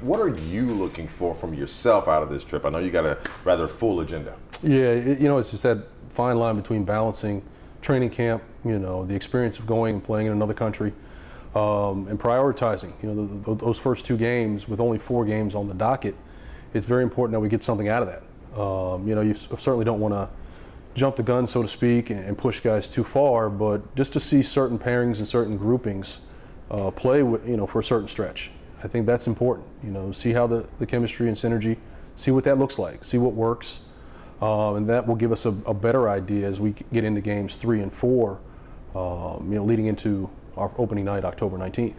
What are you looking for from yourself out of this trip? I know you got a rather full agenda. Yeah, you know, it's just that fine line between balancing training camp, you know, the experience of going and playing in another country, um, and prioritizing. You know, the, the, those first two games with only four games on the docket, it's very important that we get something out of that. Um, you know, you certainly don't want to jump the gun, so to speak, and, push guys too far, but just to see certain pairings and certain groupings uh, play, with, you know, for a certain stretch. I think that's important. You know, see how the, the chemistry and synergy, see what that looks like, see what works, um, and that will give us a, a, better idea as we get into games three and four, um, you know, leading into our opening night, October 19th.